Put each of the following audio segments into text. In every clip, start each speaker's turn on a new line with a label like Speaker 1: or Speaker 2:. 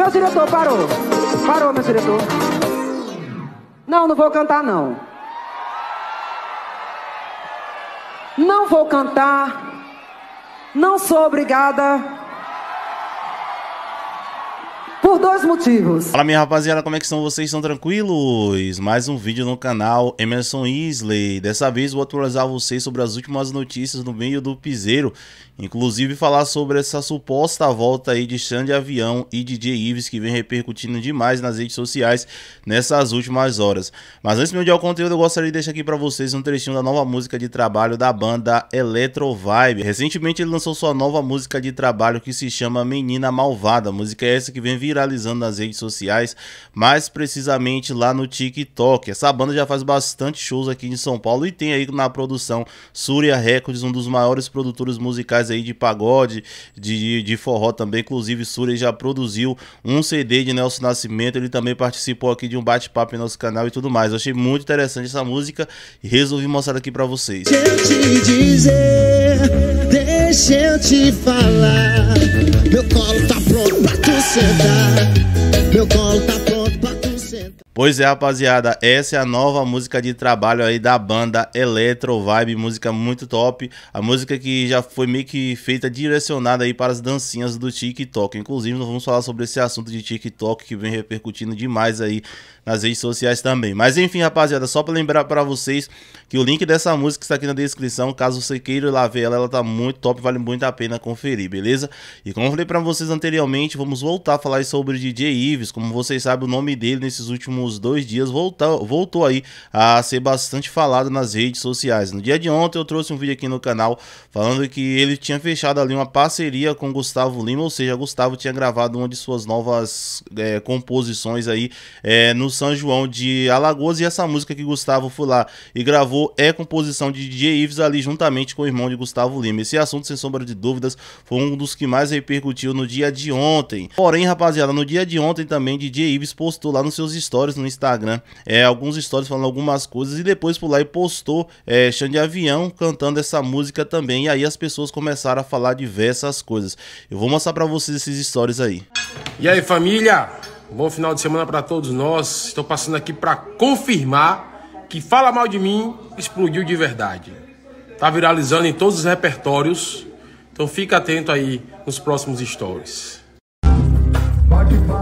Speaker 1: Meu diretor, parou. Parou, meu diretor. Não, não vou cantar, não. Não vou cantar. Não sou obrigada. Por dois motivos.
Speaker 2: Fala minha rapaziada, como é que estão vocês? Estão tranquilos? Mais um vídeo no canal Emerson Isley. Dessa vez vou atualizar vocês sobre as últimas notícias no meio do piseiro. Inclusive falar sobre essa suposta volta aí de Xande Avião e DJ Ives que vem repercutindo demais nas redes sociais nessas últimas horas. Mas antes de ir ao conteúdo, eu gostaria de deixar aqui para vocês um trechinho da nova música de trabalho da banda Electro Vibe. Recentemente ele lançou sua nova música de trabalho que se chama Menina Malvada. A música é essa que vem viralizando nas redes sociais, mais precisamente lá no TikTok. Essa banda já faz bastante shows aqui em São Paulo e tem aí na produção Surya Records, um dos maiores produtores musicais aí de pagode, de, de forró também. Inclusive, Surya já produziu um CD de Nelson Nascimento. Ele também participou aqui de um bate-papo em nosso canal e tudo mais. Eu achei muito interessante essa música e resolvi mostrar aqui para vocês.
Speaker 3: Deixa eu te dizer, deixa eu te falar. Meu Meu colo tá pronto.
Speaker 2: Pois é, rapaziada, essa é a nova música de trabalho aí da banda Electro Vibe, música muito top. A música que já foi meio que feita direcionada aí para as dancinhas do TikTok. Inclusive, nós vamos falar sobre esse assunto de TikTok que vem repercutindo demais aí nas redes sociais também. Mas enfim, rapaziada, só para lembrar para vocês que o link dessa música está aqui na descrição, caso você queira ir lá ver ela, ela tá muito top, vale muito a pena conferir, beleza? E como eu falei para vocês anteriormente, vamos voltar a falar sobre o DJ Ives, como vocês sabem, o nome dele nesses últimos dois dias voltou, voltou aí a ser bastante falado nas redes sociais. No dia de ontem eu trouxe um vídeo aqui no canal falando que ele tinha fechado ali uma parceria com Gustavo Lima, ou seja, Gustavo tinha gravado uma de suas novas é, composições aí é, no são João de Alagoas e essa música que Gustavo foi lá e gravou é composição de DJ Ives ali juntamente com o irmão de Gustavo Lima. Esse assunto, sem sombra de dúvidas, foi um dos que mais repercutiu no dia de ontem. Porém, rapaziada, no dia de ontem também DJ Ives postou lá nos seus stories no Instagram é, alguns stories falando algumas coisas e depois por lá e postou é, Xande Avião cantando essa música também. E aí as pessoas começaram a falar diversas coisas. Eu vou mostrar para vocês esses stories aí.
Speaker 4: E aí, família? Bom final de semana para todos nós. Estou passando aqui para confirmar que Fala Mal de Mim explodiu de verdade. Tá viralizando em todos os repertórios. Então fica atento aí nos próximos stories.
Speaker 5: Pode pode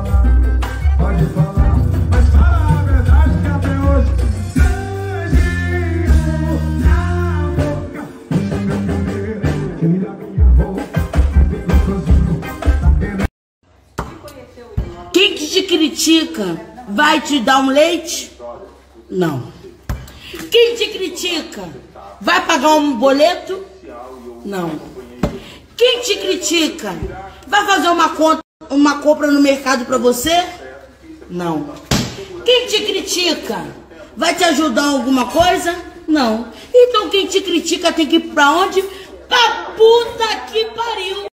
Speaker 6: critica vai te dar um leite? Não. Quem te critica vai pagar um boleto? Não. Quem te critica vai fazer uma conta, uma compra no mercado para você? Não. Quem te critica vai te ajudar em alguma coisa? Não. Então quem te critica tem que ir pra onde? Pra puta que pariu.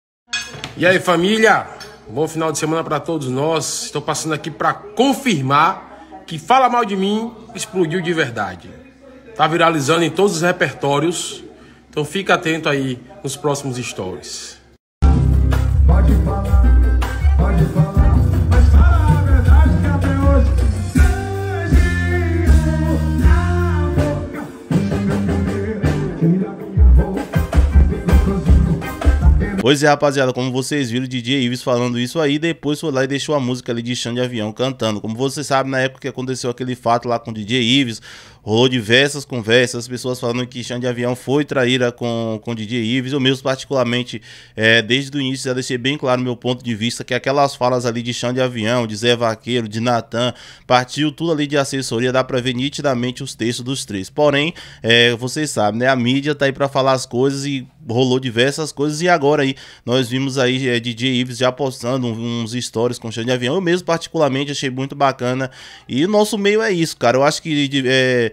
Speaker 4: E aí, família? Bom final de semana para todos nós. Estou passando aqui para confirmar que Fala Mal de Mim explodiu de verdade. Tá viralizando em todos os repertórios. Então fica atento aí nos próximos stories.
Speaker 5: Pode falar,
Speaker 2: Pois é, rapaziada, como vocês viram, o DJ Ives falando isso aí, depois foi lá e deixou a música ali de Xande Avião cantando. Como você sabe, na época que aconteceu aquele fato lá com o DJ Ives, rolou diversas conversas, pessoas falando que Xande Avião foi traíra com, com DJ Ives. Eu mesmo, particularmente, é, desde o início, já deixei bem claro meu ponto de vista que aquelas falas ali de Xande Avião, de Zé Vaqueiro, de Natan, partiu tudo ali de assessoria, dá pra ver nitidamente os textos dos três. Porém, é, vocês sabem, né? A mídia tá aí pra falar as coisas e rolou diversas coisas e agora aí nós vimos aí é, DJ Ives já postando uns stories com Xande Avião. Eu mesmo, particularmente, achei muito bacana. E o nosso meio é isso, cara. Eu acho que é,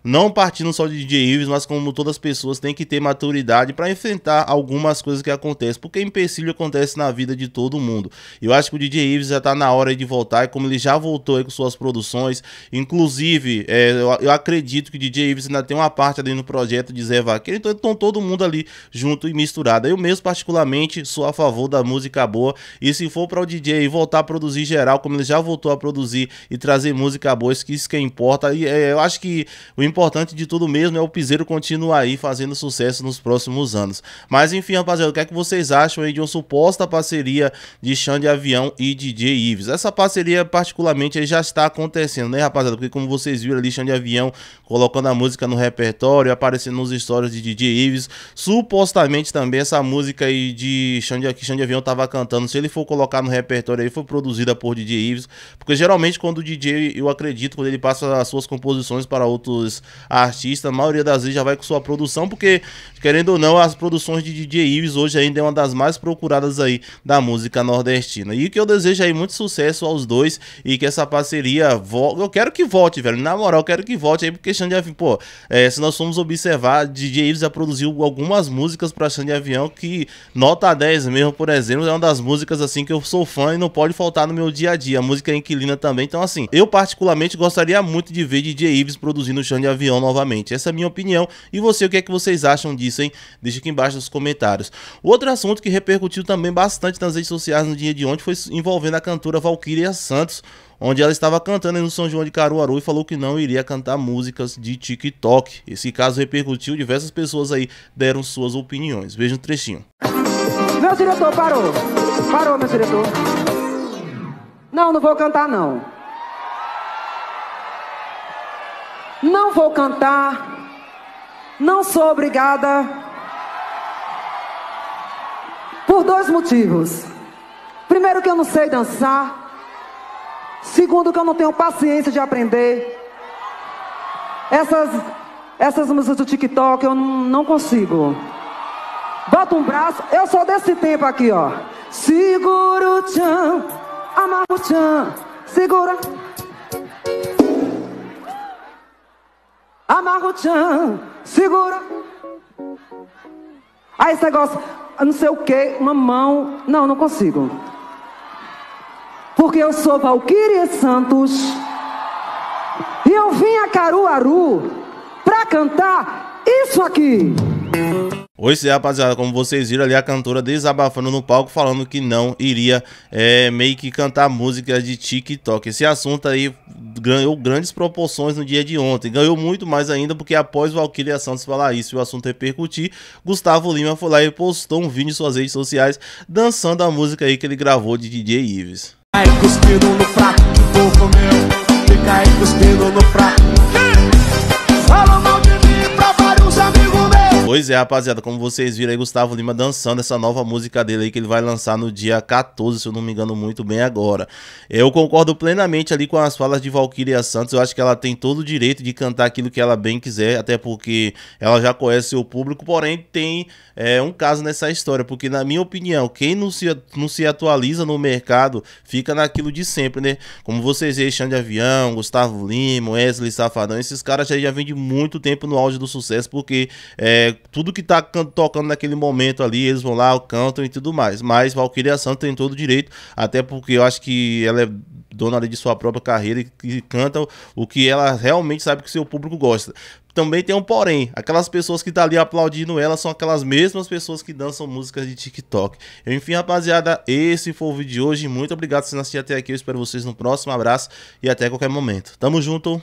Speaker 2: não partindo só de DJ Ives, mas como todas as pessoas têm que ter maturidade para enfrentar algumas coisas que acontecem, porque empecilho acontece na vida de todo mundo. Eu acho que o DJ Ives já tá na hora de voltar, e como ele já voltou com suas produções, inclusive, é, eu, eu, acredito que o DJ Ives ainda tem uma parte ali no projeto de Zé Vaqueiro, então estão todo mundo ali junto e misturado. Eu mesmo, particularmente, sou a favor da música boa, e se for para o DJ voltar a produzir geral, como ele já voltou a produzir e trazer música boa, isso que, isso que importa, e é, eu acho que o importante de tudo mesmo é o Piseiro continuar aí fazendo sucesso nos próximos anos. Mas enfim, rapaziada, o que é que vocês acham aí de uma suposta parceria de Xande Avião e DJ Ives? Essa parceria, particularmente, já está acontecendo, né, rapaziada? Porque como vocês viram ali, Xande Avião colocando a música no repertório, aparecendo nos stories de DJ Ives. Supostamente também essa música aí de Xande, que Xande Avião tava cantando, se ele for colocar no repertório aí, foi produzida por DJ Ives. Porque geralmente quando o DJ, eu acredito, quando ele passa as suas composições para outros artistas, a maioria das vezes já vai com sua produção, porque, querendo ou não, as produções de DJ Ives hoje ainda é uma das mais procuradas aí da música nordestina. E que eu desejo aí muito sucesso aos dois e que essa parceria volte. Eu quero que volte, velho. Na moral, eu quero que volte aí, porque Xande Avião, pô, é, se nós formos observar, DJ Ives já produziu algumas músicas para Xande Avião que nota 10 mesmo, por exemplo, é uma das músicas assim que eu sou fã e não pode faltar no meu dia a dia. A música é inquilina também, então assim, eu particularmente gostaria muito de ver DJ Ives produzindo Xande Avião novamente. Essa é a minha opinião. E você, o que é que vocês acham disso, hein? Deixa aqui embaixo nos comentários. Outro assunto que repercutiu também bastante nas redes sociais no dia de ontem foi envolvendo a cantora Valkyria Santos, onde ela estava cantando no São João de Caruaru e falou que não iria cantar músicas de TikTok. Esse caso repercutiu, diversas pessoas aí deram suas opiniões. Veja um trechinho.
Speaker 1: Meu diretor, parou. Parou, meu diretor. Não, não vou cantar, não. Não vou cantar. Não sou obrigada. Por dois motivos. Primeiro, que eu não sei dançar. Segundo, que eu não tenho paciência de aprender. Essas, essas músicas do TikTok eu não consigo. Bota um braço. Eu sou desse tempo aqui, ó. Segura o tchan, amarra o tchan, segura. Amarra o tchan, segura. Aí esse negócio, não sei o que, uma mão. Não, não consigo. Porque eu sou Valquíria Santos. E eu vim a Caruaru pra cantar isso aqui.
Speaker 2: É, rapaziada, como vocês viram ali, a cantora desabafando no palco, falando que não iria é, meio que cantar músicas de TikTok. Esse assunto aí ganhou grandes proporções no dia de ontem. Ganhou muito mais ainda, porque após Valkyria Santos falar isso e o assunto repercutir, Gustavo Lima foi lá e postou um vídeo em suas redes sociais dançando a música aí que ele gravou de DJ Ives.
Speaker 7: Cuspindo no povo aí cuspindo no
Speaker 2: Pois é, rapaziada, como vocês viram aí, Gustavo Lima dançando essa nova música dele aí que ele vai lançar no dia 14, se eu não me engano muito bem agora. Eu concordo plenamente ali com as falas de Valkyria Santos, eu acho que ela tem todo o direito de cantar aquilo que ela bem quiser, até porque ela já conhece seu público, porém tem é, um caso nessa história, porque na minha opinião, quem não se, não se atualiza no mercado fica naquilo de sempre, né? Como vocês veem, Xande Avião, Gustavo Lima, Wesley Safadão, esses caras já, já vêm de muito tempo no auge do sucesso, porque é, tudo que tá tocando naquele momento ali, eles vão lá, cantam e tudo mais. Mas Valkyria Santos tem todo o direito, até porque eu acho que ela é dona de sua própria carreira e canta o que ela realmente sabe que seu público gosta. Também tem um porém, aquelas pessoas que tá ali aplaudindo ela são aquelas mesmas pessoas que dançam músicas de TikTok. Enfim, rapaziada, esse foi o vídeo de hoje. Muito obrigado por assistir até aqui. Eu espero vocês no próximo abraço e até qualquer momento. Tamo junto.